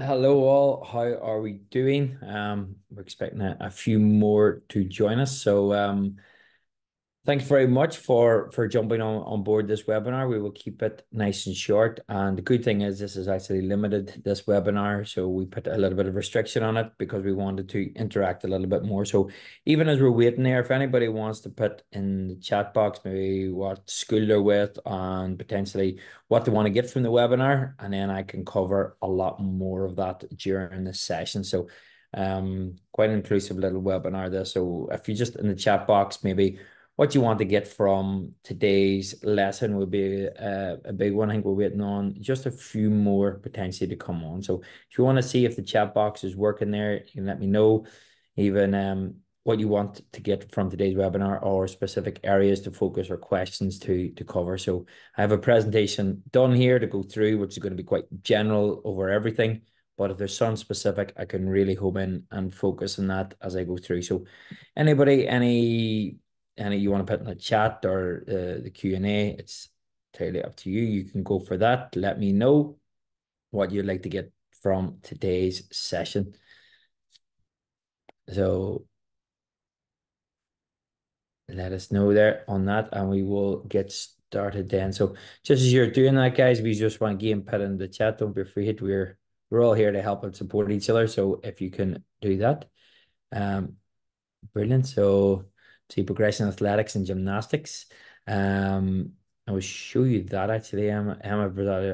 Hello all, how are we doing? Um, we're expecting a, a few more to join us. So um, Thanks very much for for jumping on, on board this webinar. We will keep it nice and short. And the good thing is this is actually limited, this webinar. So we put a little bit of restriction on it because we wanted to interact a little bit more. So even as we're waiting there, if anybody wants to put in the chat box, maybe what school they're with and potentially what they want to get from the webinar, and then I can cover a lot more of that during this session. So um, quite an inclusive little webinar there. So if you just in the chat box, maybe what you want to get from today's lesson will be a, a big one. I think we're waiting on just a few more potentially to come on. So if you want to see if the chat box is working there, you can let me know even um, what you want to get from today's webinar or specific areas to focus or questions to, to cover. So I have a presentation done here to go through, which is going to be quite general over everything. But if there's some specific, I can really home in and focus on that as I go through. So anybody, any any you want to put in the chat or uh, the Q&A, it's totally up to you. You can go for that. Let me know what you'd like to get from today's session. So let us know there on that and we will get started then. So just as you're doing that, guys, we just want to get in the chat. Don't be afraid. We're we're all here to help and support each other. So if you can do that, um, brilliant. So see progression athletics and gymnastics. Um, I will show you that actually. Emma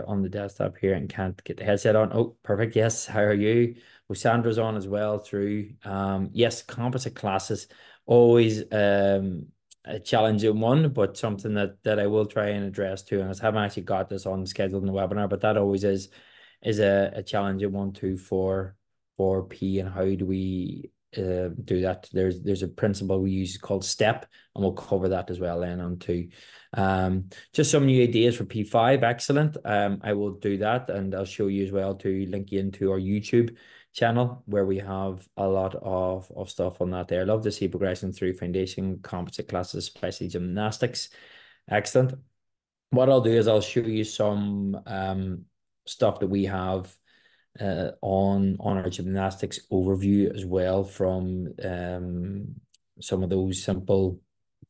on the desktop here and can't get the headset on. Oh, perfect. Yes. How are you? Well, Sandra's on as well through. Um, yes, composite classes always um a challenging one, but something that that I will try and address too. And I haven't actually got this on scheduled in the webinar, but that always is is a, a challenging one too for for P and how do we uh, do that. There's there's a principle we use called STEP, and we'll cover that as well then on two. Um, just some new ideas for P5. Excellent. Um, I will do that, and I'll show you as well to link you into our YouTube channel where we have a lot of of stuff on that there. I love to see progression through foundation composite classes, especially gymnastics. Excellent. What I'll do is I'll show you some um stuff that we have uh, on on our gymnastics overview as well from um, some of those simple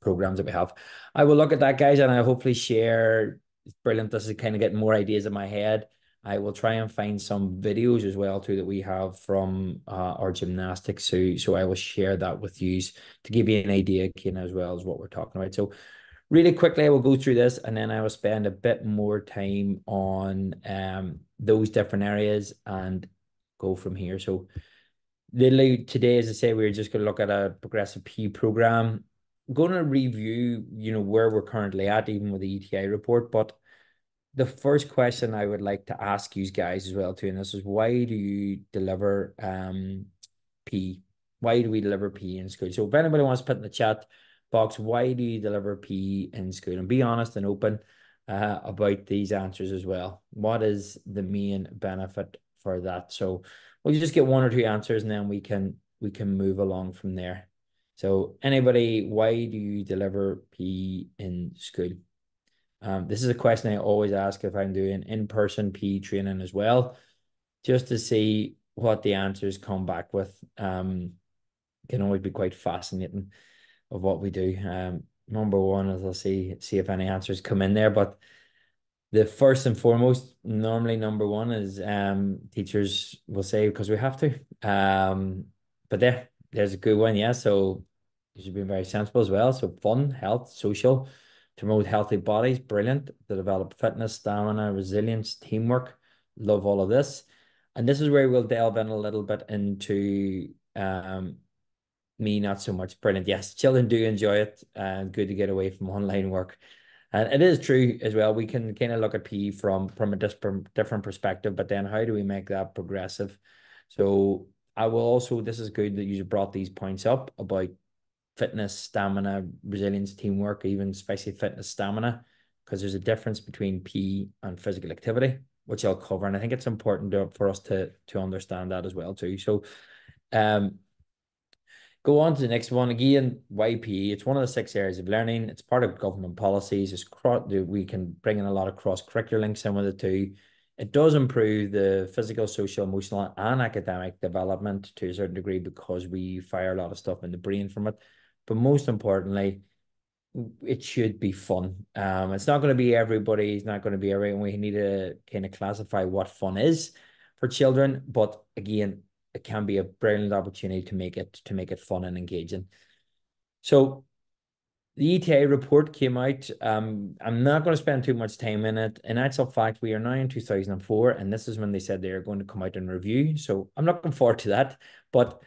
programs that we have. I will look at that, guys, and I hopefully share. It's brilliant. This is kind of getting more ideas in my head. I will try and find some videos as well too that we have from uh, our gymnastics. So so I will share that with you to give you an idea, Ken, as well as what we're talking about. So really quickly, I will go through this and then I will spend a bit more time on um, those different areas and go from here. So literally today, as I say, we're just going to look at a progressive P program. Going to review, you know, where we're currently at, even with the ETI report. But the first question I would like to ask you guys as well too, and this is why do you deliver um P? Why do we deliver P in school? So if anybody wants to put in the chat box, why do you deliver PE in school? And be honest and open uh, about these answers as well. What is the main benefit for that? So we'll just get one or two answers and then we can we can move along from there. So anybody, why do you deliver PE in school? Um, this is a question I always ask if I'm doing in-person PE training as well, just to see what the answers come back with. Um, can always be quite fascinating of what we do. Um, number one is I'll see see if any answers come in there, but the first and foremost, normally number one is um teachers will say because we have to. Um, but there, there's a good one, yeah. So you should be very sensible as well. So fun, health, social, promote healthy bodies, brilliant. To develop fitness, stamina, resilience, teamwork. Love all of this. And this is where we'll delve in a little bit into um me not so much. Brilliant. Yes, children do enjoy it and good to get away from online work. And it is true as well. We can kind of look at PE from from a different perspective, but then how do we make that progressive? So I will also this is good that you brought these points up about fitness, stamina, resilience, teamwork, even especially fitness stamina, because there's a difference between PE and physical activity, which I'll cover. And I think it's important to, for us to to understand that as well too. So um Go on to the next one again. YPE. It's one of the six areas of learning. It's part of government policies. It's cross. We can bring in a lot of cross curricular links in with it too. It does improve the physical, social, emotional, and academic development to a certain degree because we fire a lot of stuff in the brain from it. But most importantly, it should be fun. Um, it's not going to be everybody. It's not going to be everyone. We need to kind of classify what fun is for children. But again, it can be a brilliant opportunity to make it to make it fun and engaging. So the ETI report came out. Um, I'm not going to spend too much time in it. In actual fact, we are now in 2004, and this is when they said they are going to come out and review. So I'm looking forward to that. But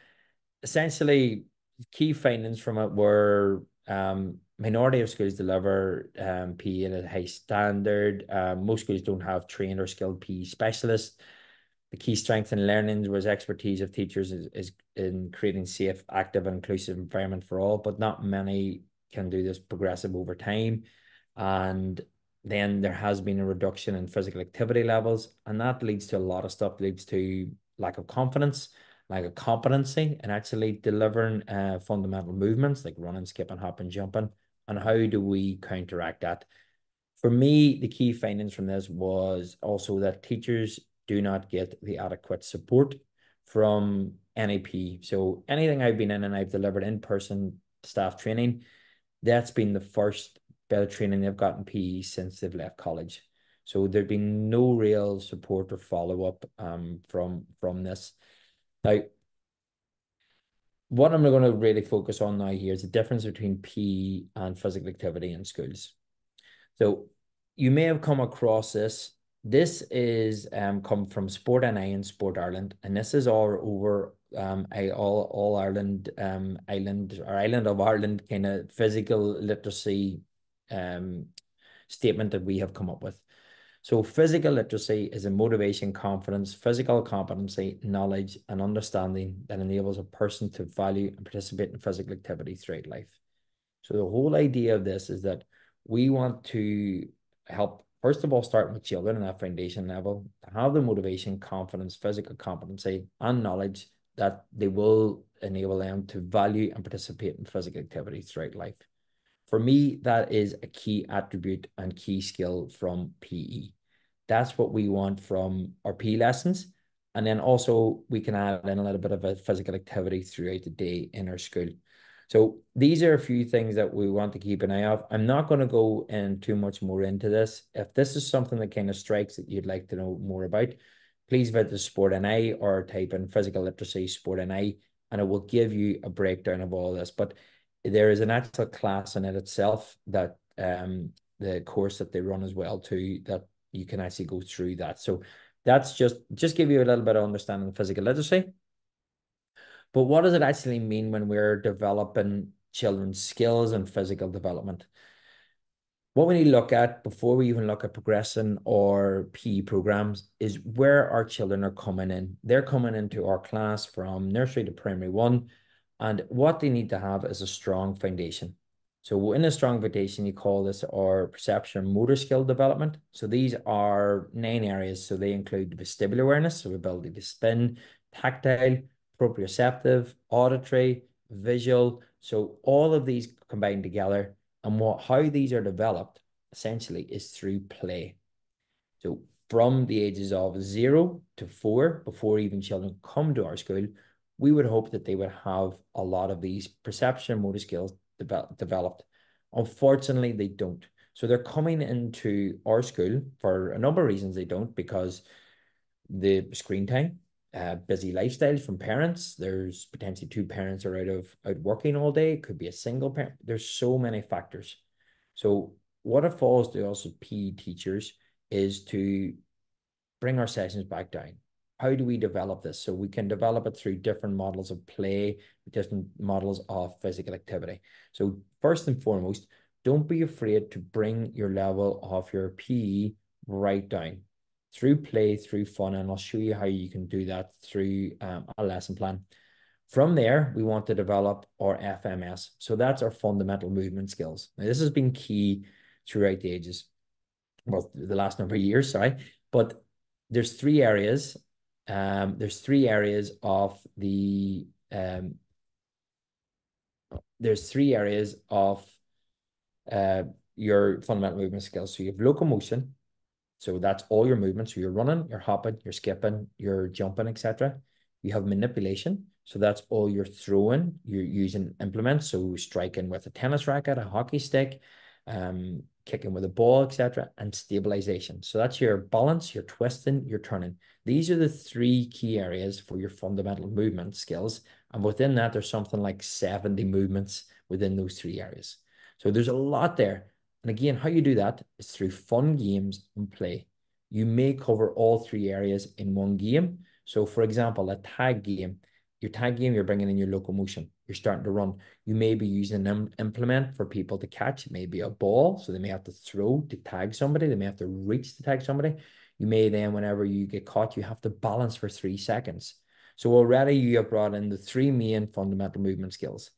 essentially, key findings from it were um, minority of schools deliver um, PE at a high standard. Um, most schools don't have trained or skilled PE specialists. The key strength in learning was expertise of teachers is, is in creating safe, active, and inclusive environment for all, but not many can do this progressive over time. And then there has been a reduction in physical activity levels, and that leads to a lot of stuff, leads to lack of confidence, like a competency and actually delivering uh, fundamental movements like running, skipping, hopping, jumping. And how do we counteract that? For me, the key findings from this was also that teachers do not get the adequate support from NAP. So anything I've been in and I've delivered in-person staff training, that's been the first bit of training they've gotten PE since they've left college. So there'd been no real support or follow-up um, from from this. Now, what I'm going to really focus on now here is the difference between PE and physical activity in schools. So you may have come across this. This is um come from Sport NI and Sport Ireland, and this is all over um all all Ireland um island or island of Ireland kind of physical literacy um statement that we have come up with. So physical literacy is a motivation, confidence, physical competency, knowledge, and understanding that enables a person to value and participate in physical activity throughout life. So the whole idea of this is that we want to help, first of all, start with children that foundation level to have the motivation, confidence, physical competency, eh, and knowledge that they will enable them to value and participate in physical activity throughout life. For me, that is a key attribute and key skill from PE. That's what we want from our PE lessons. And then also we can add in a little bit of a physical activity throughout the day in our school. So these are a few things that we want to keep an eye of. I'm not going to go in too much more into this. If this is something that kind of strikes that you'd like to know more about, please visit Sport NI or type in physical literacy Sport NI and it will give you a breakdown of all this. But there is an actual class in it itself that um the course that they run as well too that you can actually go through that. So that's just just give you a little bit of understanding of physical literacy. But what does it actually mean when we're developing children's skills and physical development? What we need to look at before we even look at progressing or PE programs is where our children are coming in. They're coming into our class from nursery to primary one, and what they need to have is a strong foundation. So in a strong foundation, you call this our perception motor skill development. So these are nine areas. So they include vestibular awareness, so ability to spin, tactile, proprioceptive, auditory, visual. So all of these combined together. And what how these are developed essentially is through play. So from the ages of zero to four, before even children come to our school, we would hope that they would have a lot of these perception motor skills developed. Unfortunately, they don't. So they're coming into our school for a number of reasons they don't, because the screen time, busy lifestyles from parents. There's potentially two parents are out of out working all day. It could be a single parent. There's so many factors. So what it falls to also PE teachers is to bring our sessions back down how do we develop this? So we can develop it through different models of play, different models of physical activity. So first and foremost, don't be afraid to bring your level of your PE right down through play, through fun, and I'll show you how you can do that through um, a lesson plan. From there, we want to develop our FMS. So that's our fundamental movement skills. Now, this has been key throughout the ages, well, the last number of years, sorry, but there's three areas um, there's three areas of the um, there's three areas of uh, your fundamental movement skills. So you have locomotion, So that's all your movements. So you're running, you're hopping, you're skipping, you're jumping, etc. You have manipulation. So that's all you're throwing. You're using implements. So striking with a tennis racket, a hockey stick, um, kicking with a ball, etc., and stabilization. So that's your balance, your twisting, your turning. These are the three key areas for your fundamental movement skills. And within that, there's something like 70 movements within those three areas. So there's a lot there. And again, how you do that is through fun games and play. You may cover all three areas in one game. So, for example, a tag game, your tag game, you're bringing in your locomotion. You're starting to run. You may be using an implement for people to catch. It may be a ball, so they may have to throw to tag somebody. They may have to reach to tag somebody. You may then, whenever you get caught, you have to balance for three seconds. So already you have brought in the three main fundamental movement skills.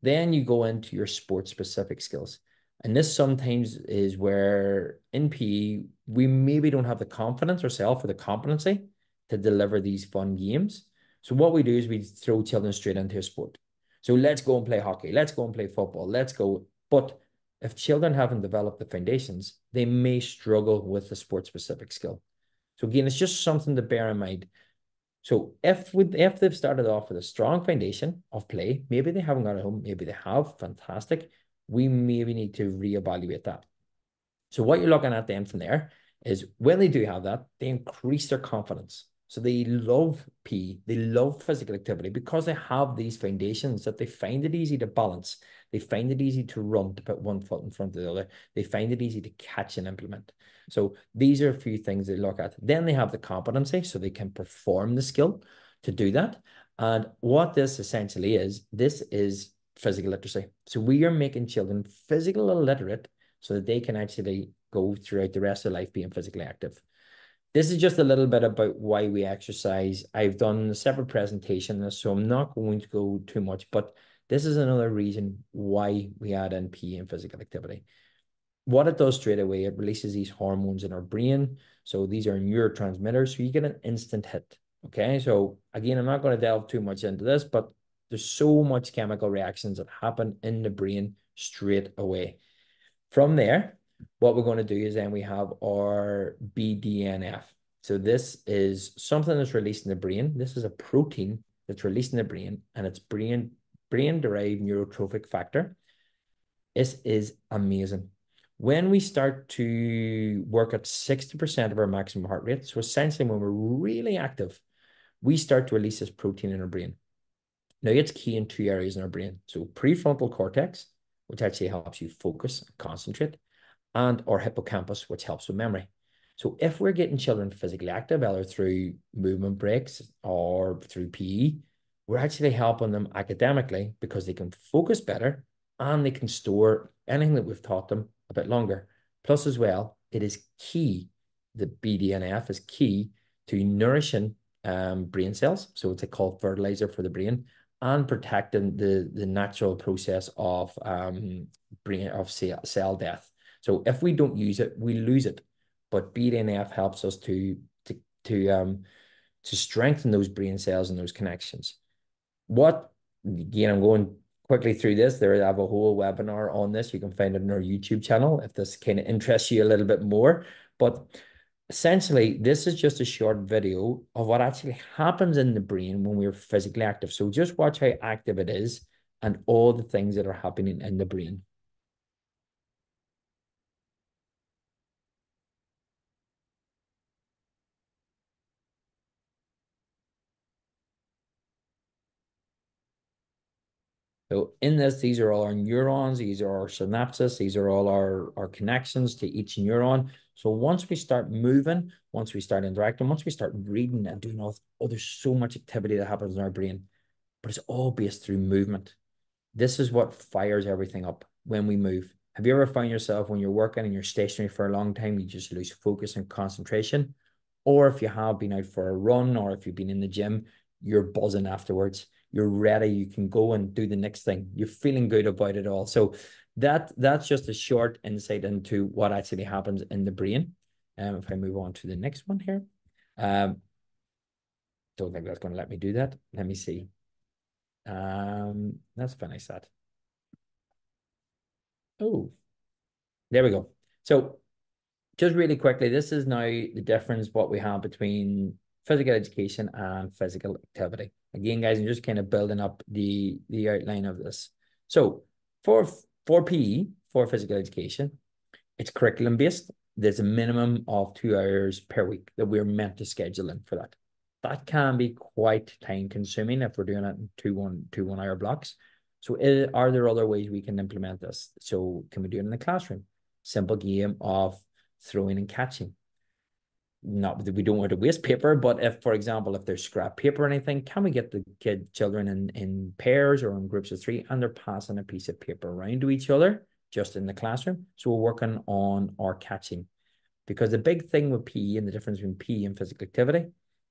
Then you go into your sport specific skills. And this sometimes is where in PE, we maybe don't have the confidence ourselves or the competency to deliver these fun games. So what we do is we throw children straight into a sport. So let's go and play hockey. Let's go and play football. Let's go. But if children haven't developed the foundations, they may struggle with the sport specific skill. So again, it's just something to bear in mind. So if we, if they've started off with a strong foundation of play, maybe they haven't got it home, maybe they have, fantastic. We maybe need to reevaluate that. So what you're looking at then from there is when they do have that, they increase their confidence. So they love P, they love physical activity because they have these foundations that they find it easy to balance. They find it easy to run, to put one foot in front of the other. They find it easy to catch and implement. So these are a few things they look at. Then they have the competency, so they can perform the skill to do that. And what this essentially is, this is physical literacy. So we are making children physical illiterate so that they can actually go throughout the rest of life being physically active. This is just a little bit about why we exercise. I've done a separate presentation, so I'm not going to go too much, but this is another reason why we add NP and physical activity. What it does straight away, it releases these hormones in our brain. So these are neurotransmitters. So you get an instant hit. Okay. So again, I'm not going to delve too much into this, but there's so much chemical reactions that happen in the brain straight away. From there, what we're going to do is then we have our BDNF. So this is something that's released in the brain. This is a protein that's released in the brain and it's brain brain-derived neurotrophic factor. This is amazing. When we start to work at 60% of our maximum heart rate, so essentially when we're really active, we start to release this protein in our brain. Now it's key in two areas in our brain. So prefrontal cortex, which actually helps you focus and concentrate, and our hippocampus, which helps with memory. So if we're getting children physically active, either through movement breaks or through PE, we're actually helping them academically because they can focus better and they can store anything that we've taught them a bit longer. Plus, as well, it is key, the BDNF is key to nourishing um, brain cells. So it's a called fertilizer for the brain and protecting the, the natural process of um, of cell, cell death. So if we don't use it, we lose it. But BDNF helps us to to to um to strengthen those brain cells and those connections. What again? I'm going quickly through this. There I have a whole webinar on this. You can find it on our YouTube channel if this kind of interests you a little bit more. But essentially, this is just a short video of what actually happens in the brain when we're physically active. So just watch how active it is and all the things that are happening in the brain. So in this, these are all our neurons, these are our synapses, these are all our, our connections to each neuron. So once we start moving, once we start interacting, once we start reading and doing all, oh, there's so much activity that happens in our brain, but it's all based through movement. This is what fires everything up when we move. Have you ever found yourself when you're working and you're stationary for a long time, you just lose focus and concentration? Or if you have been out for a run or if you've been in the gym, you're buzzing afterwards you're ready you can go and do the next thing you're feeling good about it all so that that's just a short insight into what actually happens in the brain. Um if i move on to the next one here. Um don't think that's going to let me do that. Let me see. Um let's that. Oh there we go. So just really quickly, this is now the difference what we have between physical education and physical activity. Again, guys, I'm just kind of building up the the outline of this. So for for PE, for physical education, it's curriculum based. There's a minimum of two hours per week that we're meant to schedule in for that. That can be quite time consuming if we're doing it in two one two one hour blocks. So is, are there other ways we can implement this? So can we do it in the classroom? Simple game of throwing and catching. Not we don't want to waste paper, but if, for example, if there's scrap paper or anything, can we get the kid children in, in pairs or in groups of three and they're passing a piece of paper around to each other just in the classroom? So we're working on our catching. Because the big thing with PE and the difference between PE and physical activity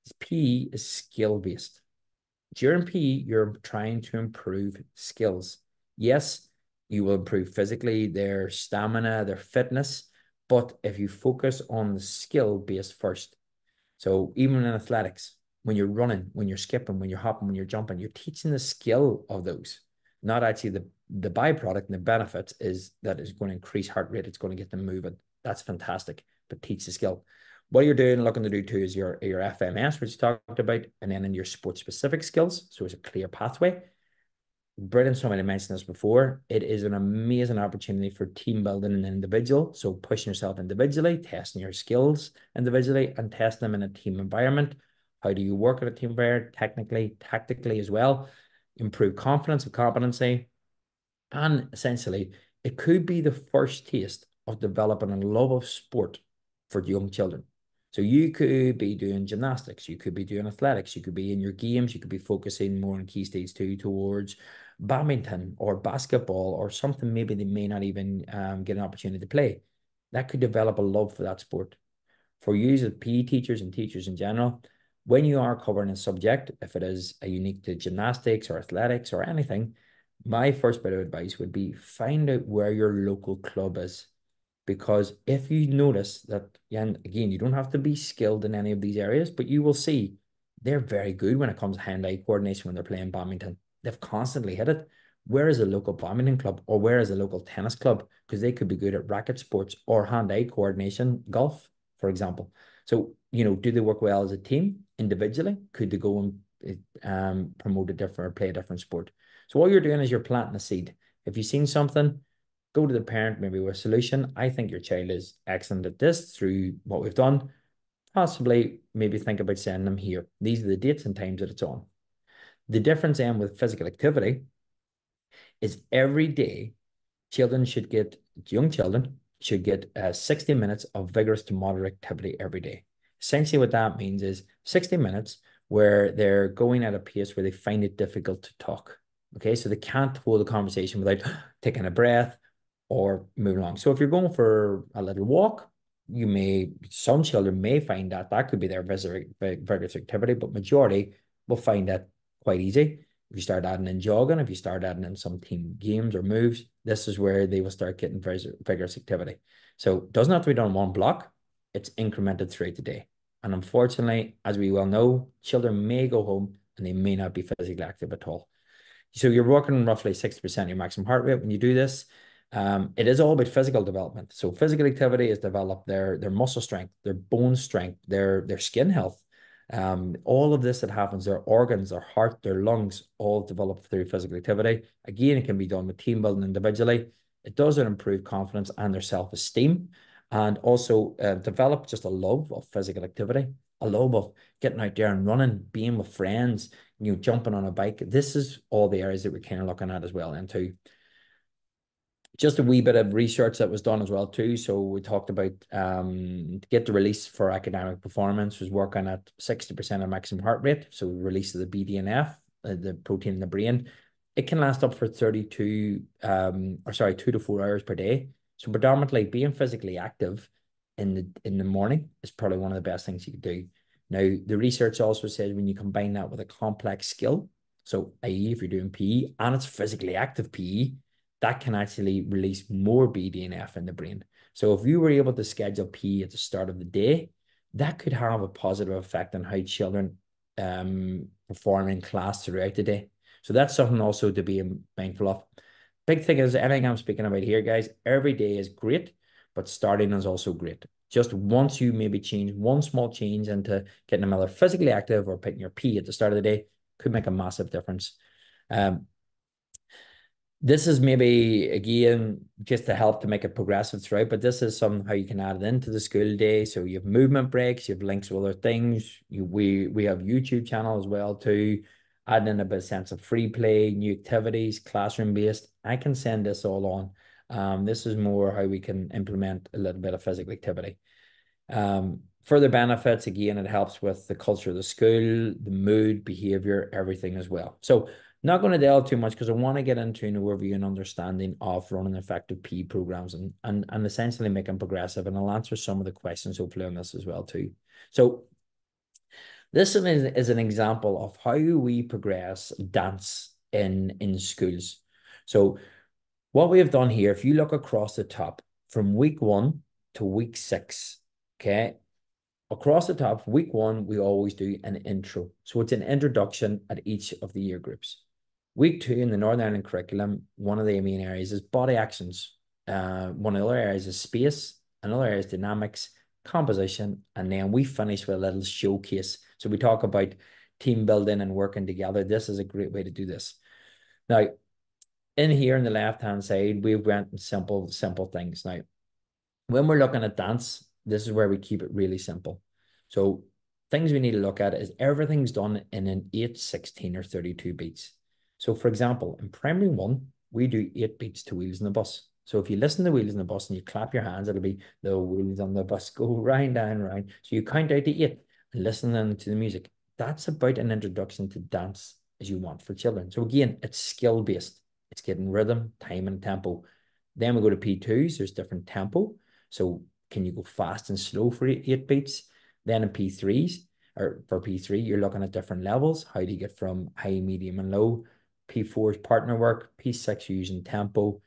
is PE is skill based. During PE, you're trying to improve skills. Yes, you will improve physically, their stamina, their fitness, but if you focus on the skill base first, so even in athletics, when you're running, when you're skipping, when you're hopping, when you're jumping, you're teaching the skill of those. Not actually the the byproduct and the benefits is that it's going to increase heart rate. It's going to get them moving. That's fantastic. But teach the skill. What you're doing, looking to do too, is your your FMS, which you talked about, and then in your sport specific skills. So it's a clear pathway. Brilliant, somebody mentioned this before. It is an amazing opportunity for team building an individual. So pushing yourself individually, testing your skills individually, and testing them in a team environment. How do you work in a team environment, technically, tactically as well? Improve confidence and competency. And essentially, it could be the first taste of developing a love of sport for young children. So you could be doing gymnastics, you could be doing athletics, you could be in your games, you could be focusing more on key stage two towards badminton or basketball or something maybe they may not even um, get an opportunity to play. That could develop a love for that sport. For you as PE teachers and teachers in general, when you are covering a subject, if it is a unique to gymnastics or athletics or anything, my first bit of advice would be find out where your local club is. Because if you notice that, and again, you don't have to be skilled in any of these areas, but you will see they're very good when it comes to hand-eye coordination when they're playing badminton they've constantly hit it. Where is a local badminton club or where is a local tennis club? Because they could be good at racket sports or hand-eye coordination, golf, for example. So, you know, do they work well as a team individually? Could they go and um, promote a different or play a different sport? So what you're doing is you're planting a seed. If you've seen something, go to the parent maybe with a solution. I think your child is excellent at this through what we've done. Possibly maybe think about sending them here. These are the dates and times that it's on. The difference then with physical activity is every day children should get, young children should get uh, 60 minutes of vigorous to moderate activity every day. Essentially what that means is 60 minutes where they're going at a pace where they find it difficult to talk. Okay, so they can't hold a conversation without taking a breath or moving along. So if you're going for a little walk, you may, some children may find that that could be their vigorous activity, but majority will find that quite easy. If you start adding in jogging, if you start adding in some team games or moves, this is where they will start getting vigorous activity. So it doesn't have to be done one block. It's incremented throughout the day. And unfortunately, as we well know, children may go home and they may not be physically active at all. So you're working roughly 60% of your maximum heart rate when you do this. Um, it is all about physical development. So physical activity is develop their their muscle strength, their bone strength, their their skin health, um, all of this that happens, their organs, their heart, their lungs, all develop through physical activity. Again, it can be done with team building individually. It does improve confidence and their self-esteem, and also uh, develop just a love of physical activity, a love of getting out there and running, being with friends, you know, jumping on a bike. This is all the areas that we're kind of looking at as well into just a wee bit of research that was done as well too. So we talked about um, to get the release for academic performance was working at 60% of maximum heart rate. So release of the BDNF, uh, the protein in the brain. It can last up for 32, um, or sorry, two to four hours per day. So predominantly being physically active in the in the morning is probably one of the best things you could do. Now, the research also says when you combine that with a complex skill, so i.e. if you're doing PE and it's physically active PE, that can actually release more BDNF in the brain. So if you were able to schedule P at the start of the day, that could have a positive effect on how children um, perform in class throughout the day. So that's something also to be mindful of. Big thing is anything I'm speaking about here, guys, every day is great, but starting is also great. just once you maybe change one small change into getting them either physically active or picking your pee at the start of the day could make a massive difference. Um, this is maybe again just to help to make it progressive throughout, but this is some how you can add it into the school day. So you have movement breaks, you have links with other things. You, we we have YouTube channel as well too, adding in a bit of sense of free play, new activities, classroom based. I can send this all on. Um, this is more how we can implement a little bit of physical activity. Um, further benefits again, it helps with the culture of the school, the mood, behavior, everything as well. So not going to delve too much because I want to get into an overview and understanding of running effective PE programs and, and, and essentially make them progressive. And I'll answer some of the questions hopefully on this as well too. So this is, is an example of how we progress dance in, in schools. So what we have done here, if you look across the top from week one to week six, okay, across the top, week one, we always do an intro. So it's an introduction at each of the year groups. Week two in the Northern Ireland curriculum, one of the main areas is body actions. Uh, one of the other areas is space, another area is dynamics, composition, and then we finish with a little showcase. So we talk about team building and working together. This is a great way to do this. Now, in here on the left-hand side, we went simple, simple things. Now, when we're looking at dance, this is where we keep it really simple. So things we need to look at is everything's done in an 8, 16, or 32 beats. So for example, in primary one, we do eight beats to wheels in the bus. So if you listen to wheels in the bus and you clap your hands, it'll be the wheels on the bus go round and round. So you count out to eight and listen to the music. That's about an introduction to dance as you want for children. So again, it's skill based. It's getting rhythm, time, and tempo. Then we go to P2s, there's different tempo. So can you go fast and slow for eight, eight beats? Then in P3s, or for P3, you're looking at different levels. How do you get from high, medium, and low? P4 is partner work, P6 using tempo,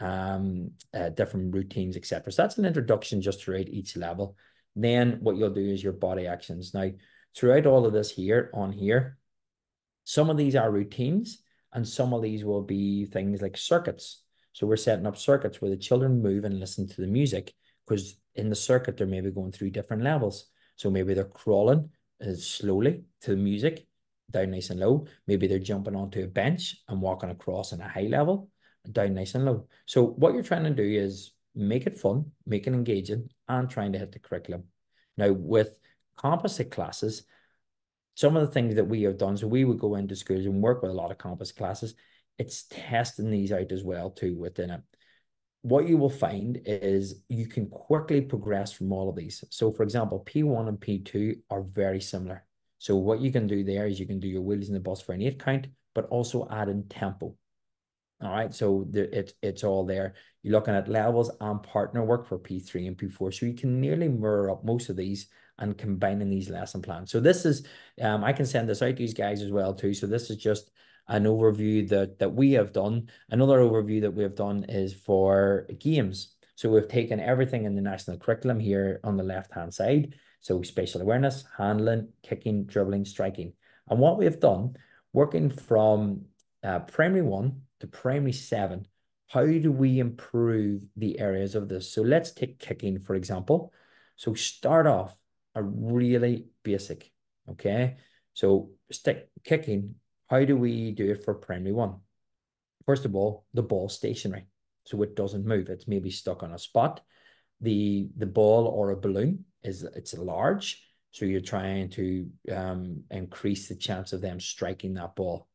um, uh, different routines, etc. So that's an introduction just to throughout each level. Then what you'll do is your body actions. Now, throughout all of this here on here, some of these are routines and some of these will be things like circuits. So we're setting up circuits where the children move and listen to the music because in the circuit, they're maybe going through different levels. So maybe they're crawling uh, slowly to the music down nice and low. Maybe they're jumping onto a bench and walking across in a high level, down nice and low. So what you're trying to do is make it fun, make it engaging, and trying to hit the curriculum. Now with composite classes, some of the things that we have done, so we would go into schools and work with a lot of composite classes. It's testing these out as well too within it. What you will find is you can quickly progress from all of these. So for example, P1 and P2 are very similar. So what you can do there is you can do your wheels in the bus for an eight count, but also add in tempo. All right, so it, it's all there. You're looking at levels and partner work for P3 and P4. So you can nearly mirror up most of these and combining these lesson plans. So this is, um, I can send this out to these guys as well too. So this is just an overview that, that we have done. Another overview that we have done is for games. So we've taken everything in the national curriculum here on the left-hand side so spatial awareness, handling, kicking, dribbling, striking. And what we have done, working from uh, primary one to primary seven, how do we improve the areas of this? So let's take kicking, for example. So start off a really basic, okay? So stick kicking, how do we do it for primary one? First of all, the ball stationary. So it doesn't move. It's maybe stuck on a spot. The, the ball or a balloon is it's large. So you're trying to um, increase the chance of them striking that ball.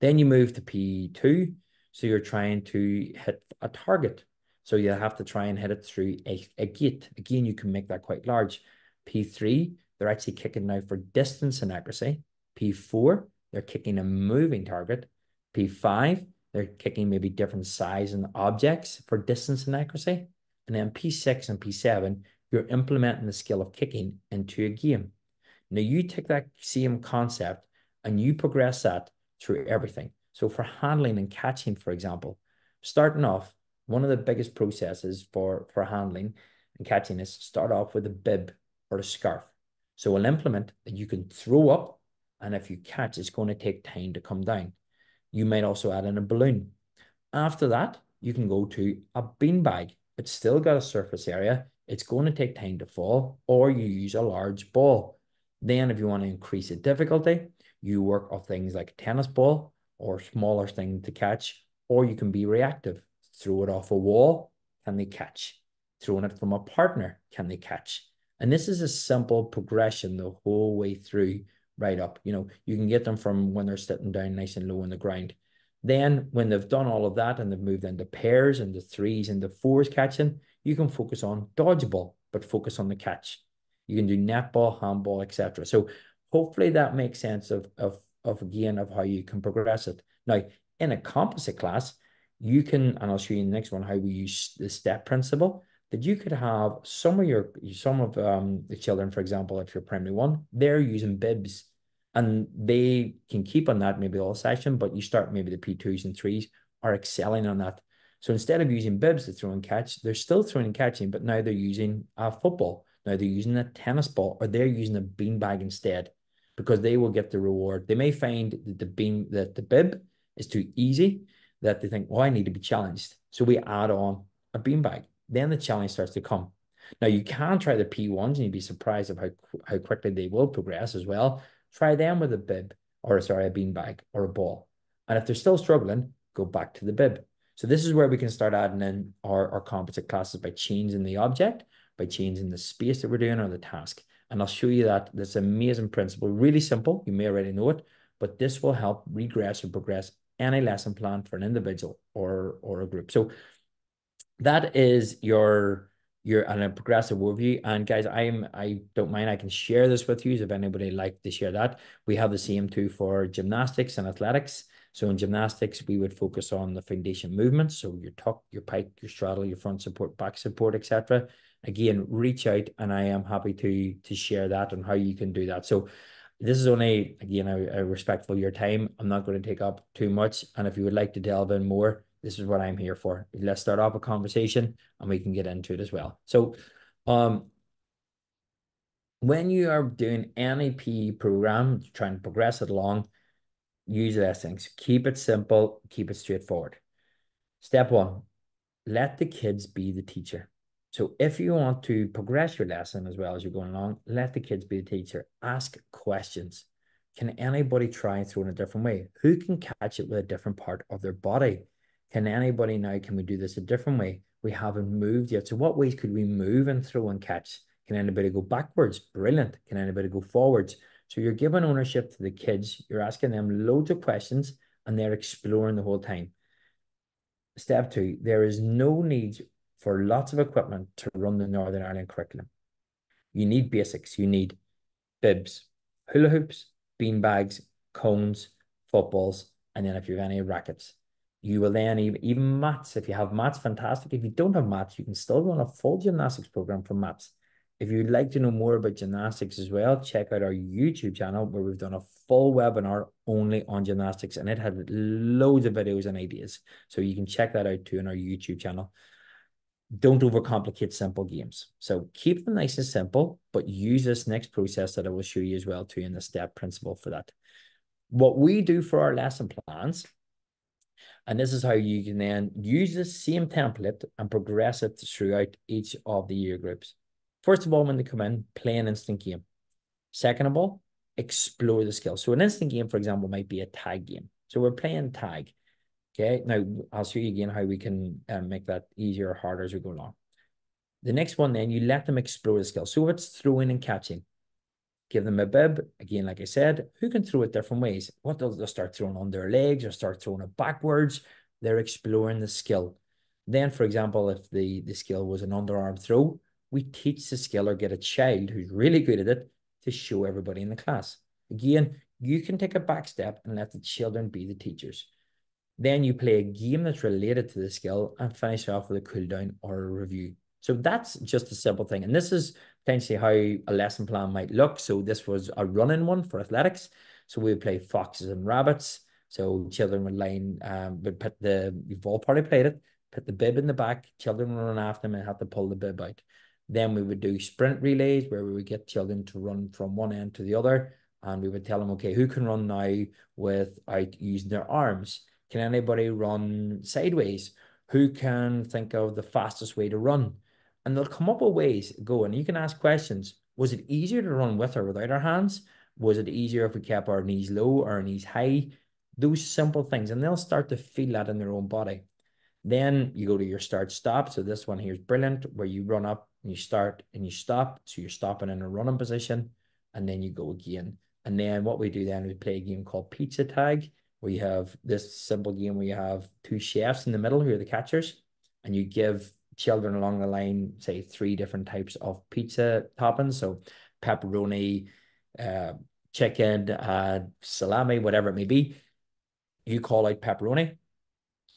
Then you move to P2. So you're trying to hit a target. So you have to try and hit it through a, a gate. Again, you can make that quite large. P3, they're actually kicking now for distance and accuracy. P4, they're kicking a moving target. P5, they're kicking maybe different size and objects for distance and accuracy. And then P6 and P7, you're implementing the skill of kicking into a game. Now you take that same concept and you progress that through everything. So for handling and catching, for example, starting off, one of the biggest processes for, for handling and catching is start off with a bib or a scarf. So we'll implement that you can throw up, and if you catch, it's going to take time to come down. You might also add in a balloon. After that, you can go to a beanbag. It's still got a surface area. It's going to take time to fall, or you use a large ball. Then, if you want to increase the difficulty, you work off things like a tennis ball or smaller thing to catch, or you can be reactive. Throw it off a wall, can they catch? Throwing it from a partner, can they catch? And this is a simple progression the whole way through, right up. You know, you can get them from when they're sitting down nice and low on the ground. Then, when they've done all of that and they've moved into pairs and the threes and the fours catching, you can focus on dodgeball, but focus on the catch. You can do netball, handball, etc. So hopefully that makes sense of, of, of again, of how you can progress it. Now, in a composite class, you can, and I'll show you in the next one, how we use the step principle, that you could have some of your, some of um, the children, for example, if you're primary one, they're using bibs and they can keep on that maybe all session, but you start maybe the P2s and threes are excelling on that. So instead of using bibs to throw and catch, they're still throwing and catching, but now they're using a football. Now they're using a tennis ball or they're using a beanbag instead because they will get the reward. They may find that the bean that the bib is too easy, that they think, oh, I need to be challenged. So we add on a beanbag. Then the challenge starts to come. Now you can try the P1s and you'd be surprised of how, how quickly they will progress as well. Try them with a bib or sorry, a beanbag or a ball. And if they're still struggling, go back to the bib. So this is where we can start adding in our, our composite classes by changing the object, by changing the space that we're doing or the task. And I'll show you that this amazing principle, really simple. You may already know it, but this will help regress or progress any lesson plan for an individual or, or a group. So that is your your and a progressive overview. And guys, I'm I don't mind. I can share this with you if anybody like to share that. We have the same too for gymnastics and athletics. So in gymnastics, we would focus on the foundation movements. So your tuck, your pike, your straddle, your front support, back support, etc. Again, reach out and I am happy to to share that and how you can do that. So this is only again a, a respectful your time. I'm not going to take up too much. And if you would like to delve in more, this is what I'm here for. Let's start off a conversation and we can get into it as well. So um when you are doing any PE program, trying to progress it along, use less things. Keep it simple, keep it straightforward. Step one, let the kids be the teacher. So if you want to progress your lesson as well as you're going along, let the kids be the teacher. Ask questions. Can anybody try and throw in a different way? Who can catch it with a different part of their body? Can anybody now, can we do this a different way? We haven't moved yet. So what ways could we move and throw and catch? Can anybody go backwards? Brilliant. Can anybody go forwards? So you're giving ownership to the kids, you're asking them loads of questions, and they're exploring the whole time. Step two, there is no need for lots of equipment to run the Northern Ireland curriculum. You need basics. You need bibs, hula hoops, bean bags, cones, footballs, and then if you have any rackets. You will then even, even mats. If you have mats, fantastic. If you don't have mats, you can still run a full gymnastics program for mats. If you'd like to know more about gymnastics as well, check out our YouTube channel where we've done a full webinar only on gymnastics and it had loads of videos and ideas. So you can check that out too on our YouTube channel. Don't overcomplicate simple games. So keep them nice and simple, but use this next process that I will show you as well too in the step principle for that. What we do for our lesson plans and this is how you can then use the same template and progress it throughout each of the year groups. First of all, when they come in, play an instant game. Second of all, explore the skills. So an instant game, for example, might be a tag game. So we're playing tag. Okay, now I'll show you again how we can um, make that easier or harder as we go along. The next one, then you let them explore the skills. So it's throwing and catching. Give them a bib. Again, like I said, who can throw it different ways? What they'll, they'll start throwing on their legs or start throwing it backwards. They're exploring the skill. Then, for example, if the, the skill was an underarm throw, we teach the skill or get a child who's really good at it to show everybody in the class. Again, you can take a back step and let the children be the teachers. Then you play a game that's related to the skill and finish off with a cool down or a review. So that's just a simple thing. And this is potentially how a lesson plan might look. So this was a running one for athletics. So we would play foxes and rabbits. So children would line, um, would put the, you've all probably played it, put the bib in the back, children run after them and have to pull the bib out. Then we would do sprint relays where we would get children to run from one end to the other. And we would tell them, okay, who can run now without using their arms? Can anybody run sideways? Who can think of the fastest way to run? and they'll come up with ways go and you can ask questions. Was it easier to run with or without our hands? Was it easier if we kept our knees low or our knees high? Those simple things, and they'll start to feel that in their own body. Then you go to your start stop. So this one here is brilliant, where you run up and you start and you stop. So you're stopping in a running position, and then you go again. And then what we do then, we play a game called pizza tag, where you have this simple game where you have two chefs in the middle who are the catchers, and you give children along the line, say three different types of pizza toppings. So pepperoni, uh, chicken, uh, salami, whatever it may be. You call out pepperoni.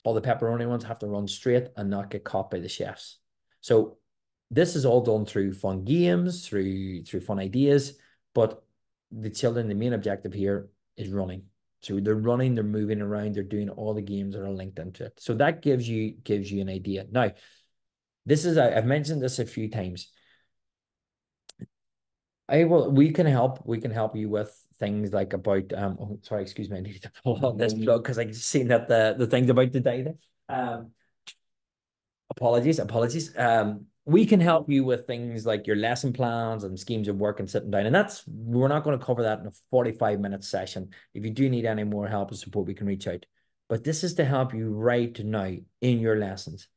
All the pepperoni ones have to run straight and not get caught by the chefs. So this is all done through fun games, through through fun ideas, but the children, the main objective here is running. So they're running, they're moving around, they're doing all the games that are linked into it. So that gives you gives you an idea. Now, this is I've mentioned this a few times. I will we can help we can help you with things like about um oh, sorry excuse me I need to pull on this plug because I seen that the the thing's about to die there. Um apologies, apologies. Um we can help mm-hmm. you with things like your lesson plans and schemes of work and sitting down. And that's we're not going to cover that in a 45 minute session. If you do need any more help and support, we can reach out. But this is to help you right now in your lessons.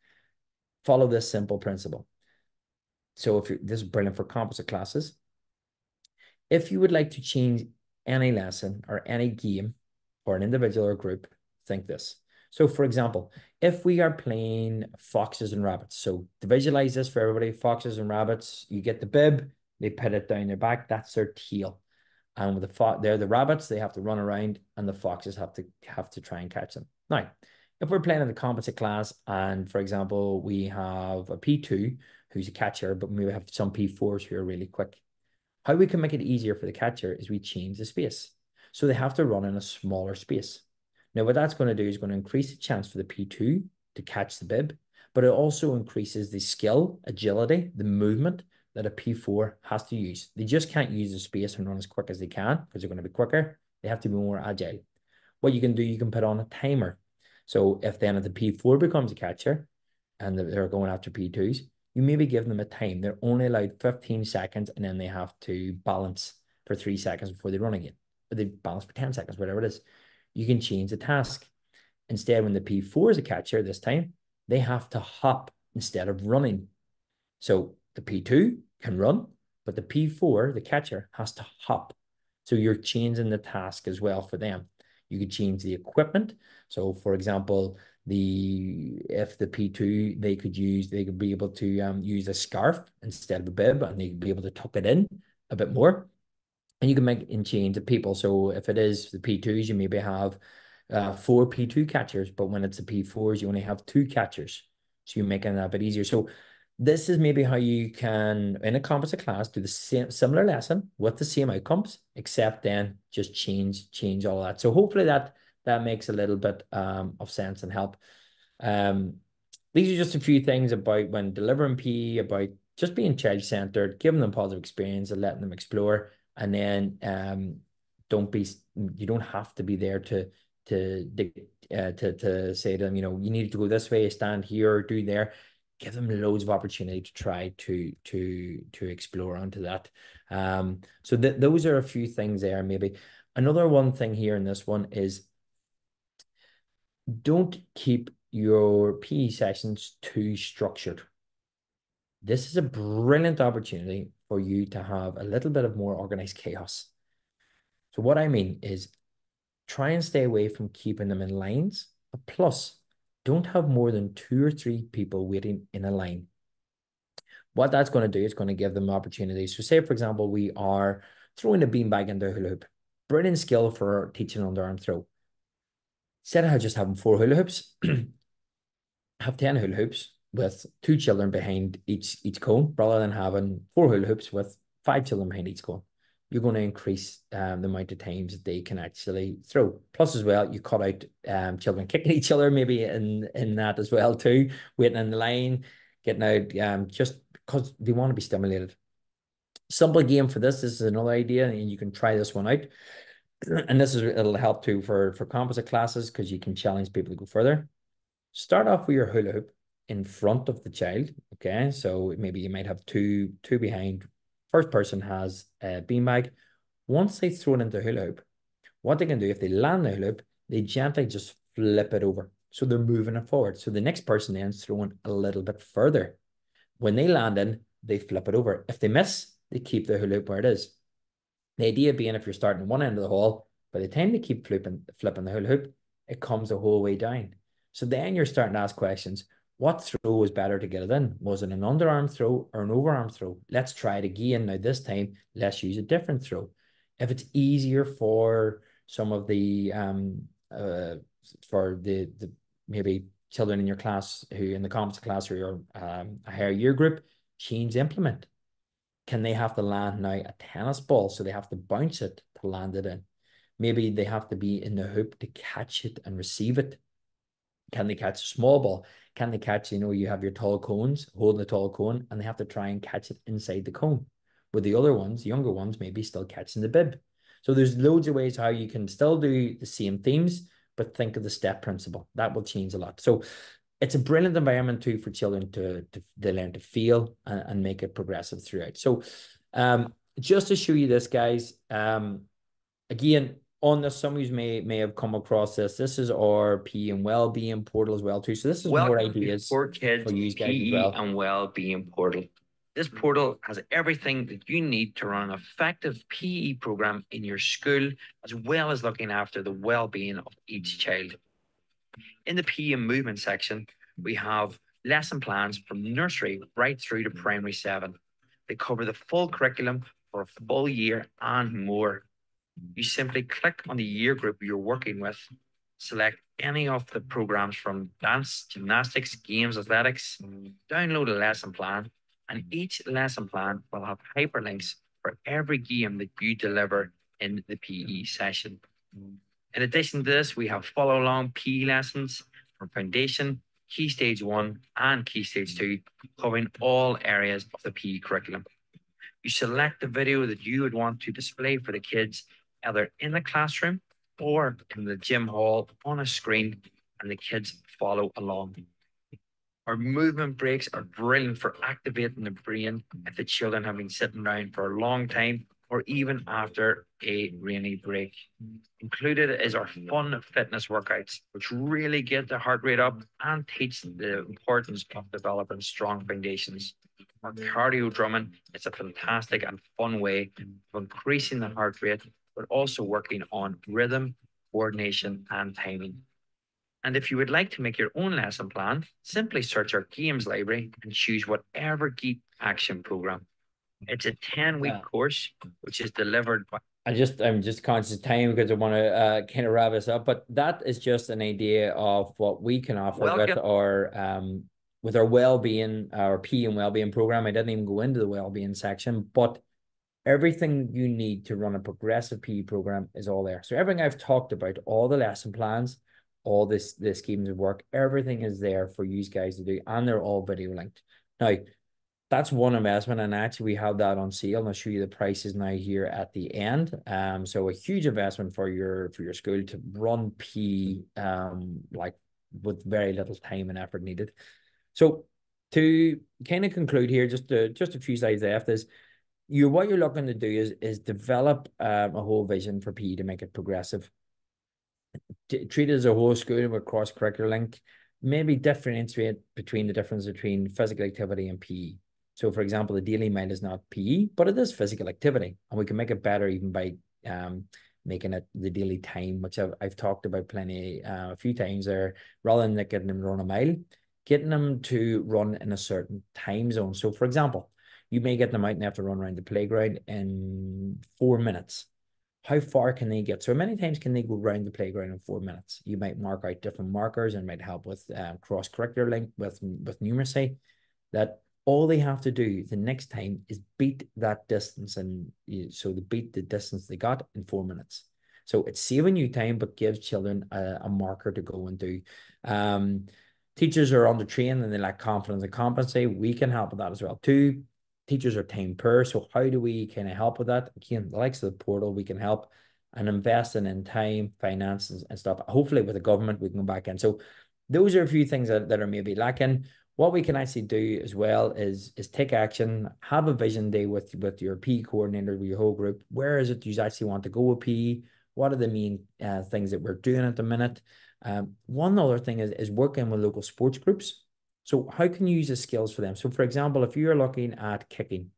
Follow this simple principle. So if you this is brilliant for composite classes, if you would like to change any lesson or any game or an individual or group, think this. So for example, if we are playing foxes and rabbits, so to visualize this for everybody, foxes and rabbits, you get the bib, they put it down their back, that's their tail. And with the fo they're the rabbits, they have to run around and the foxes have to have to try and catch them. Now, if we're playing in the composite class and for example, we have a P2 who's a catcher, but we have some P4s who are really quick. How we can make it easier for the catcher is we change the space. So they have to run in a smaller space. Now, what that's going to do is going to increase the chance for the P2 to catch the bib, but it also increases the skill, agility, the movement that a P4 has to use. They just can't use the space and run as quick as they can because they're going to be quicker. They have to be more agile. What you can do, you can put on a timer. So if then the P4 becomes a catcher and they're going after P2s, you maybe give them a time. They're only allowed 15 seconds and then they have to balance for three seconds before they run again. Or they balance for 10 seconds, whatever it is. You can change the task. Instead, when the P4 is a catcher this time, they have to hop instead of running. So the P2 can run, but the P4, the catcher, has to hop. So you're changing the task as well for them. You could change the equipment. So for example, the if the P2 they could use they could be able to um, use a scarf instead of a bib and they could be able to tuck it in a bit more and you can make and change the people so if it is the P2s you maybe have uh, four P2 catchers but when it's the P4s you only have two catchers so you're making that a bit easier so this is maybe how you can in a composite class do the same similar lesson with the same outcomes except then just change change all that so hopefully that that makes a little bit um, of sense and help. Um, these are just a few things about when delivering PE, about just being child centered, giving them positive experience and letting them explore. And then um, don't be you don't have to be there to to uh, to to say to them, you know, you need to go this way, stand here, do there. Give them loads of opportunity to try to to to explore onto that. Um, so th those are a few things there. Maybe another one thing here in this one is don't keep your PE sessions too structured. This is a brilliant opportunity for you to have a little bit of more organized chaos. So what I mean is try and stay away from keeping them in lines, but plus don't have more than two or three people waiting in a line. What that's going to do is going to give them opportunities. So say, for example, we are throwing a beanbag into a hula hoop. Brilliant skill for teaching underarm throw instead of just having four hula hoops, have 10 hula hoops with two children behind each each cone rather than having four hula hoops with five children behind each cone. You're going to increase um, the amount of times that they can actually throw. Plus, as well, you cut out um, children kicking each other, maybe in in that as well too, waiting in the line, getting out um, just because they want to be stimulated. Simple game for this. This is another idea, and you can try this one out and this is it'll help too for for composite classes because you can challenge people to go further. Start off with your hula hoop in front of the child. Okay, so maybe you might have two two behind. First person has a beanbag. Once they throw it into hula hoop, what they can do if they land the hula hoop, they gently just flip it over. So they're moving it forward. So the next person then is throwing a little bit further. When they land in, they flip it over. If they miss, they keep the hula hoop where it is. The idea being if you're starting one end of the hall, by the time they keep flipping flipping the hula hoop, it comes the whole way down. So then you're starting to ask questions. What throw was better to get it in? Was it an underarm throw or an overarm throw? Let's try it again. Now, this time, let's use a different throw. If it's easier for some of the um uh for the the maybe children in your class who in the composite class or your um, a higher year group, change implement. Can they have to land now a tennis ball? So they have to bounce it to land it in. Maybe they have to be in the hoop to catch it and receive it. Can they catch a small ball? Can they catch, you know, you have your tall cones holding the tall cone and they have to try and catch it inside the cone. With the other ones, younger ones, maybe still catching the bib. So there's loads of ways how you can still do the same themes, but think of the step principle. That will change a lot. So it's a brilliant environment too for children to, to, to learn to feel and, and make it progressive throughout. So um, just to show you this, guys, um, again, on this, some of you may may have come across this. This is our PE and well-being portal as well too. So this is Welcome more ideas for kids for you guys PE well. and well-being portal. This mm-hmm. portal has everything that you need to run an effective PE program in your school, as well as looking after the well-being of each mm-hmm. child. In the PE and movement section, we have lesson plans from nursery right through to mm-hmm. primary seven. They cover the full curriculum for a full year and more. You simply click on the year group you're working with, select any of the programs from dance, gymnastics, games, athletics, download a lesson plan, and each lesson plan will have hyperlinks for every game that you deliver in the PE session. In addition to this, we have follow along PE lessons from foundation, key stage one, and key stage two, covering all areas of the PE curriculum. You select the video that you would want to display for the kids, either in the classroom or in the gym hall on a screen, and the kids follow along. Our movement breaks are brilliant for activating the brain if the children have been sitting down for a long time or even after a rainy break. Included is our fun fitness workouts, which really get the heart rate up and teach the importance of developing strong foundations. Our cardio drumming is a fantastic and fun way of increasing the heart rate, but also working on rhythm, coordination, and timing. And if you would like to make your own lesson plan, simply search our games library and choose whatever Geek Action program. It's a 10 week course, which is delivered by I just I'm just conscious of time because I want to uh, kind of wrap us up. But that is just an idea of what we can offer with our um with our well-being, our P and well-being program. I didn't even go into the well-being section, but everything you need to run a progressive PE program is all there. So everything I've talked about, all the lesson plans, all this the schemes of work, everything is there for you guys to do, and they're all video linked. Now, that's one investment, and actually we have that on sale. And I'll show you the prices now here at the end. Um, so a huge investment for your for your school to run P um like with very little time and effort needed. So to kind of conclude here, just to, just a few slides left is you what you're looking to do is is develop um, a whole vision for PE to make it progressive. T- treat it as a whole school with cross curricular link. Maybe differentiate between the difference between physical activity and PE. So, for example, the daily mile is not PE, but it is physical activity, and we can make it better even by um making it the daily time, which I've I've talked about plenty uh, a few times there. Rather than getting them run a mile, getting them to run in a certain time zone. So, for example, you may get them out and have to run around the playground in four minutes. How far can they get? So many times can they go around the playground in four minutes? You might mark out different markers and might help with um, cross curricular link with with numeracy. That all they have to do the next time is beat that distance, and so they beat the distance they got in four minutes. So it's saving you time, but gives children a, a marker to go and do. Um, teachers are under trained and they lack confidence and competency. We can help with that as well too. Teachers are time poor. So how do we kind of help with that? Again, the likes of the portal, we can help and investing in time, finances and stuff. Hopefully with the government, we can go back in. So those are a few things that, that are maybe lacking. what we can actually do as well is is take action, have a vision day with with your PE coordinator, with your whole group. Where is it you actually want to go with PE? What are the main uh, things that we're doing at the minute? Um, one other thing is, is working with local sports groups. So how can you use the skills for them? So for example, if you're looking at kicking,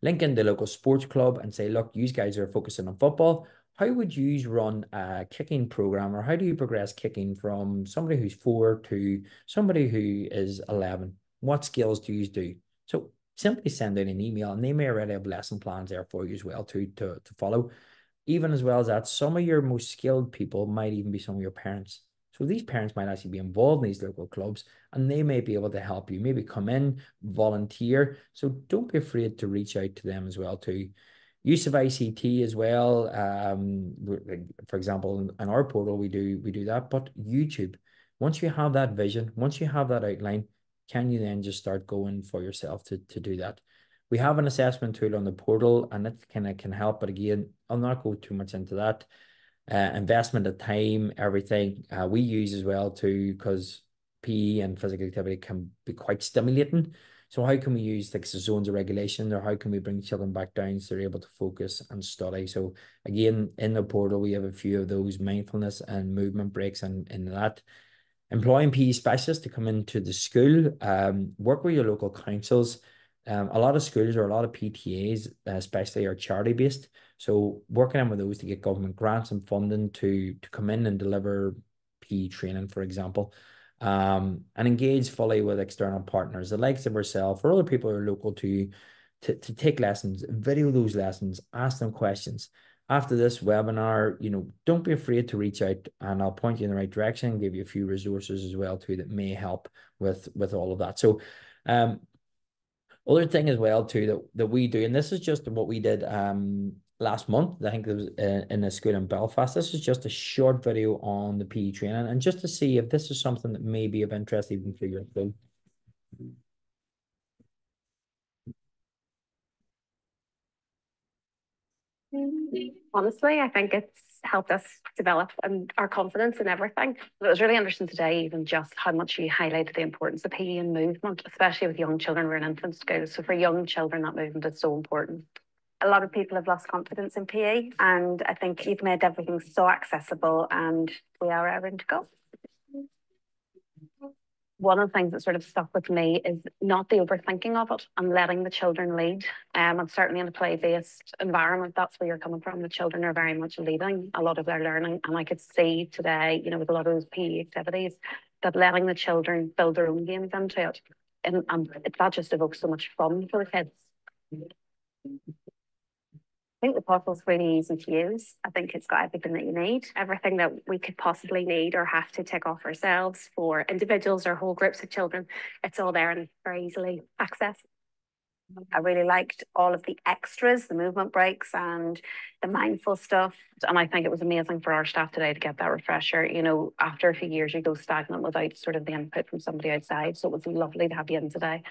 link in the local sports club and say, look, you guys are focusing on football. How would you run a kicking program or how do you progress kicking from somebody who's four to somebody who is 11 what skills do you do? So simply send out an email and they may already have lesson plans there for you as well to, to, to follow. Even as well as that some of your most skilled people might even be some of your parents so these parents might actually be involved in these local clubs and they may be able to help you maybe come in volunteer so don't be afraid to reach out to them as well too use of ICT as well. Um, for example, in our portal, we do we do that. But YouTube, once you have that vision, once you have that outline, can you then just start going for yourself to to do that? We have an assessment tool on the portal, and it of can help. But again, I'll not go too much into that. Uh, investment of time, everything uh, we use as well too, because PE and physical activity can be quite stimulating. So how can we use like the zones of regulation or how can we bring children back down so they're able to focus and study? So again, in the portal, we have a few of those mindfulness and movement breaks and in that. Employing PE specialists to come into the school, um, work with your local councils. Um, a lot of schools or a lot of PTAs, especially are charity based. So working in with those to get government grants and funding to to come in and deliver PE training, for example um, and engage fully with external partners, the likes of ourselves or other people who are local to you, to, to take lessons, video those lessons, ask them questions. After this webinar, you know, don't be afraid to reach out and I'll point you in the right direction, give you a few resources as well too that may help with with all of that. So um other thing as well too that, that we do, and this is just what we did um last month. I think it was uh, in a school in Belfast. This is just a short video on the PE training and just to see if this is something that may be of interest even for your school. Honestly, I think it's helped us develop and our confidence in everything. It was really interesting today, even just how much you highlighted the importance of PE and movement, especially with young children. We're in infant school, so for young children, that movement is so important a lot of people have lost confidence in PE, and I think you've made everything so accessible, and we are ready to go. One of the things that sort of stuck with me is not the overthinking of it and letting the children lead. Um, and certainly in a play-based environment, that's where you're coming from. The children are very much leading a lot of their learning. And I could see today, you know, with a lot of those PE activities, that letting the children build their own games into it. And, and that just evokes so much fun for the kids. I think the portal's really easy to use. I think it's got everything that you need, everything that we could possibly need or have to tick off ourselves for individuals or whole groups of children. It's all there and very easily accessed. I really liked all of the extras, the movement breaks and the mindful stuff. And I think it was amazing for our staff today to get that refresher. You know, after a few years, you go stagnant without sort of the input from somebody outside. So it was lovely to have you in today.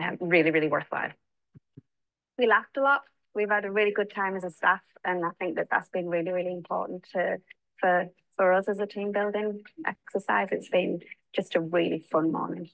Um, really, really worthwhile. We laughed a lot we've had a really good time as a staff, and I think that that's been really, really important to for for us as a team building exercise. It's been just a really fun morning.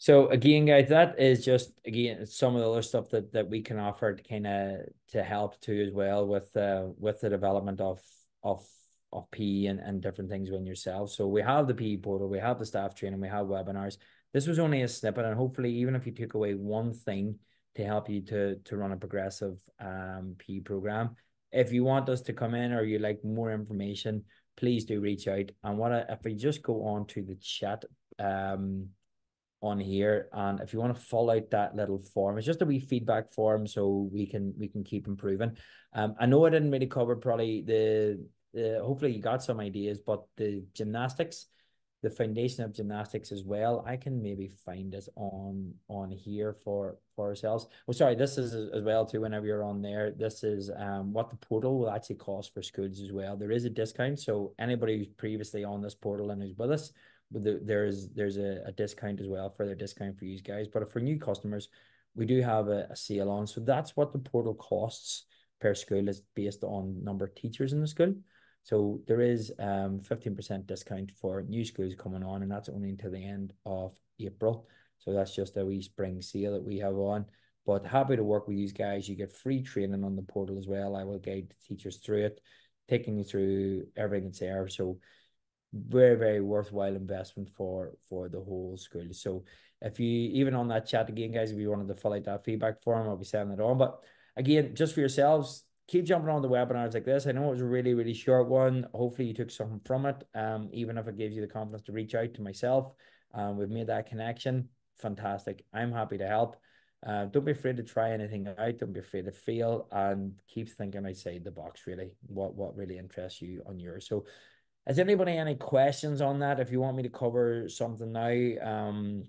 So again, guys, that is just again some of the other stuff that that we can offer to kind of to help too as well with uh with the development of of of PE and, and different things within yourself. So we have the PE portal, we have the staff training, we have webinars. This was only a snippet, and hopefully, even if you took away one thing to help you to to run a progressive um PE program, if you want us to come in or you like more information, please do reach out. And what I, if we just go on to the chat um on here and if you want to fill out that little form it's just a wee feedback form so we can we can keep improving um i know i didn't really cover probably the uh, hopefully you got some ideas, but the gymnastics, the foundation of gymnastics as well. I can maybe find it on on here for for ourselves. Oh, sorry, this is as well too. Whenever you're on there, this is um what the portal will actually cost for schools as well. There is a discount, so anybody who's previously on this portal and who's with us, there's there's a, a discount as well for their discount for you guys. But for new customers, we do have a, a sale on, so that's what the portal costs per school is based on number of teachers in the school. So there is um 15% discount for new schools coming on, and that's only until the end of April. So that's just a wee spring sale that we have on. But happy to work with these guys. You get free training on the portal as well. I will guide the teachers through it, taking you through everything that's there. So very, very worthwhile investment for for the whole school. So if you even on that chat again, guys, if you wanted to fill out that feedback form, I'll be sending it on. But again, just for yourselves, keep jumping on the webinars like this. I know it was a really, really short one. Hopefully you took something from it. Um, even if it gives you the confidence to reach out to myself. Um, we've made that connection. Fantastic. I'm happy to help. Uh, don't be afraid to try anything out. Don't be afraid to fail, and keep thinking outside the box. Really, what what really interests you on yours. So, has anybody any questions on that? If you want me to cover something now, um,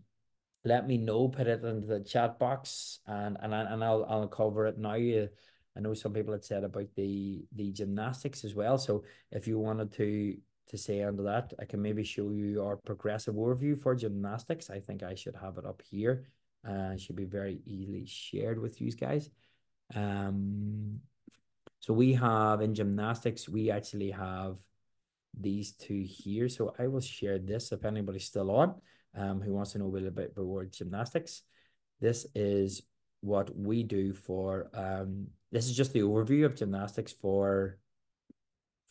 let me know. Put it into the chat box, and and I, and I'll I'll cover it now. I know some people had said about the the gymnastics as well. So if you wanted to to say under that, I can maybe show you our progressive overview for gymnastics. I think I should have it up here. Uh, should be very easily shared with you guys. Um, so we have in gymnastics, we actually have these two here. So I will share this if anybody's still on, um, who wants to know a little bit about gymnastics. This is what we do for um this is just the overview of gymnastics for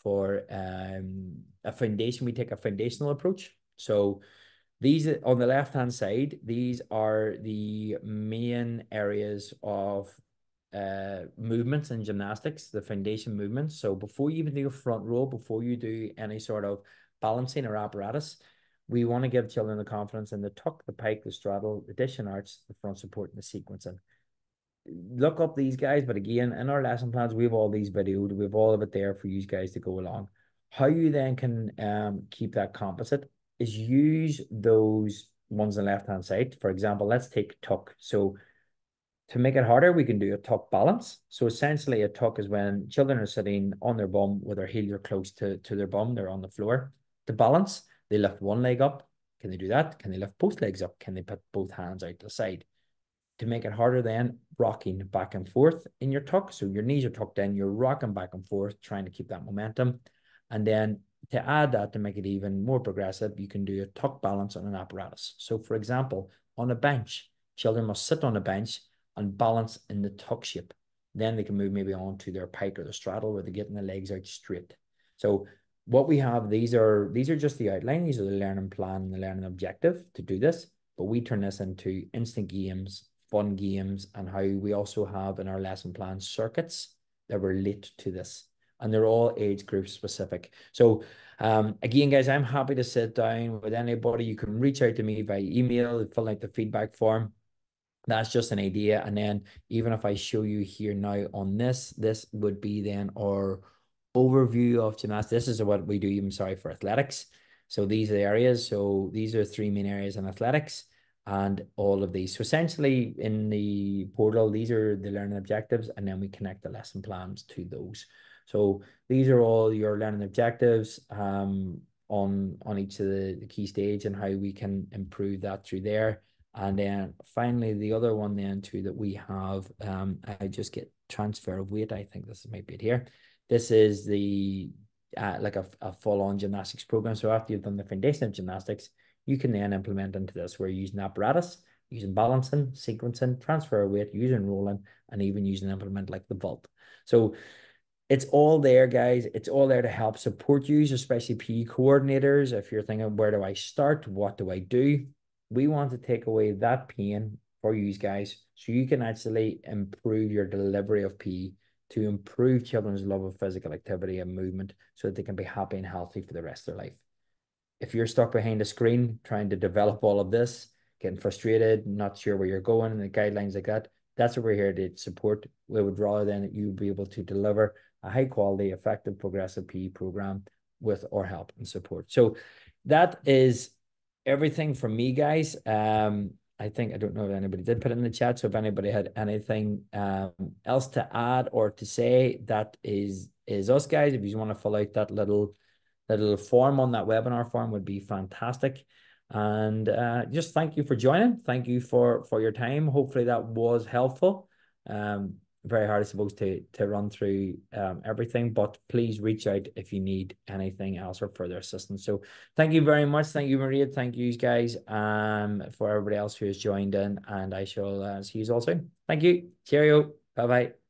for um a foundation we take a foundational approach. So these on the left hand side these are the main areas of uh movements in gymnastics the foundation movements. So before you even do a front roll before you do any sort of balancing or apparatus we want to give children the confidence in the tuck the pike the straddle the dish and arch the front support and the sequencing look up these guys. But again, in our lesson plans, we have all these videos. We have all of it there for you guys to go along. How you then can um keep that composite is use those ones on the left hand side. For example, let's take tuck. So to make it harder, we can do a tuck balance. So essentially, a tuck is when children are sitting on their bum with their heels are close to, to their bum, they're on the floor. To balance, they lift one leg up. Can they do that? Can they lift both legs up? Can they put both hands out to the side? To make it harder then rocking back and forth in your tuck so your knees are tucked in you're rocking back and forth trying to keep that momentum. And then to add that to make it even more progressive you can do a tuck balance on an apparatus. So for example on a bench children must sit on a bench and balance in the tuck shape. Then they can move maybe on to their pike or the straddle where they're getting the legs out straight. So what we have these are these are just the outline. These are the learning plan and the learning objective to do this. But we turn this into instant games fun games, and how we also have in our lesson plan circuits that relate to this. And they're all age group specific. So um, again, guys, I'm happy to sit down with anybody. You can reach out to me by email, fill out the feedback form. That's just an idea. And then even if I show you here now on this, this would be then our overview of gymnastics. This is what we do even, sorry, for athletics. So these are the areas. So these are three main areas in athletics and all of these. So essentially in the portal, these are the learning objectives, and then we connect the lesson plans to those. So these are all your learning objectives um, on, on each of the, the key stage and how we can improve that through there. And then finally, the other one then too that we have, um, I just get transfer of weight. I think this might be it here. This is the uh, like a, a full on gymnastics program. So after you've done the foundation of gymnastics, you can then implement into this where you're using apparatus, using balancing, sequencing, transfer weight, using rolling, and even using implement like the vault. So it's all there, guys. It's all there to help support you, especially PE coordinators. If you're thinking, where do I start? What do I do? We want to take away that pain for you guys so you can actually improve your delivery of PE to improve children's love of physical activity and movement so that they can be happy and healthy for the rest of their life if you're stuck behind a screen trying to develop all of this, getting frustrated, not sure where you're going, and the guidelines like that, that's what we're here to support. We would rather than you be able to deliver a high quality, effective, progressive PE program with our help and support. So that is everything from me, guys. Um, I think I don't know if anybody did put in the chat. So if anybody had anything um, else to add or to say, that is is us, guys. If you want to fill out that little that little form on that webinar form would be fantastic. And uh, just thank you for joining. Thank you for for your time. Hopefully that was helpful. Um, very hard, I suppose, to to run through um, everything. But please reach out if you need anything else or further assistance. So thank you very much. Thank you, Maria. Thank you guys. Um, for everybody else who has joined in, and I shall uh, see you all soon. Thank you. Cheerio. Bye bye.